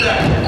Передача.